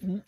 嗯。